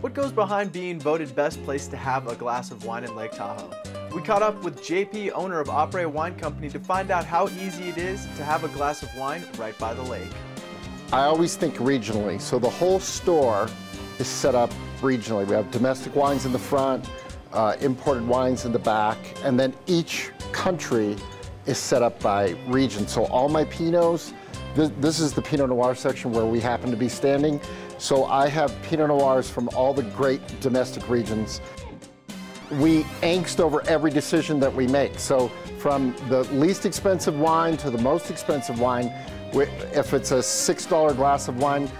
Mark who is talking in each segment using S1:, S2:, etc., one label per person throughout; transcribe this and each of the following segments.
S1: What goes behind being voted best place to have a glass of wine in Lake Tahoe? We caught up with JP, owner of Apres Wine Company, to find out how easy it is to have a glass of wine right by the lake.
S2: I always think regionally. So the whole store is set up regionally. We have domestic wines in the front, uh, imported wines in the back, and then each country is set up by region. So all my Pinots, this, this is the Pinot Noir section where we happen to be standing. So I have Pinot Noirs from all the great domestic regions we angst over every decision that we make. So from the least expensive wine to the most expensive wine, if it's a $6 glass of wine,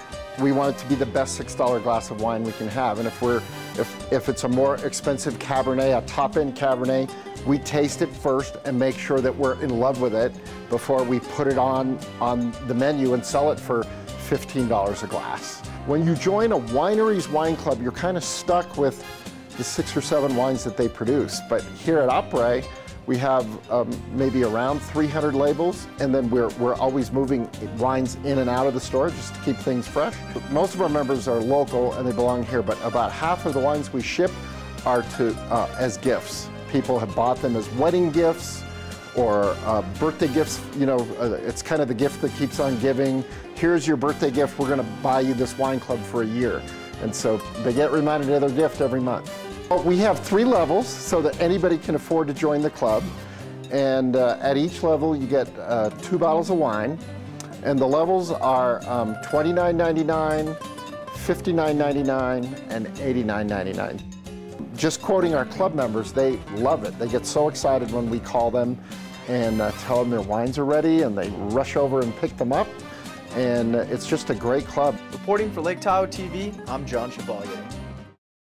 S2: we want it to be the best $6 glass of wine we can have. And if we're if, if it's a more expensive Cabernet, a top-end Cabernet, we taste it first and make sure that we're in love with it before we put it on, on the menu and sell it for $15 a glass. When you join a winery's wine club, you're kind of stuck with the six or seven wines that they produce. But here at Apres, we have um, maybe around 300 labels, and then we're, we're always moving wines in and out of the store just to keep things fresh. Most of our members are local and they belong here, but about half of the wines we ship are to uh, as gifts. People have bought them as wedding gifts or uh, birthday gifts. You know, uh, it's kind of the gift that keeps on giving. Here's your birthday gift. We're going to buy you this wine club for a year. And so they get reminded of their gift every month. We have three levels so that anybody can afford to join the club. And uh, at each level, you get uh, two bottles of wine. And the levels are um, $29.99, $59.99, and $89.99. Just quoting our club members, they love it. They get so excited when we call them and uh, tell them their wines are ready, and they rush over and pick them up. And uh, it's just a great club.
S1: Reporting for Lake Tahoe TV, I'm John Chevallier.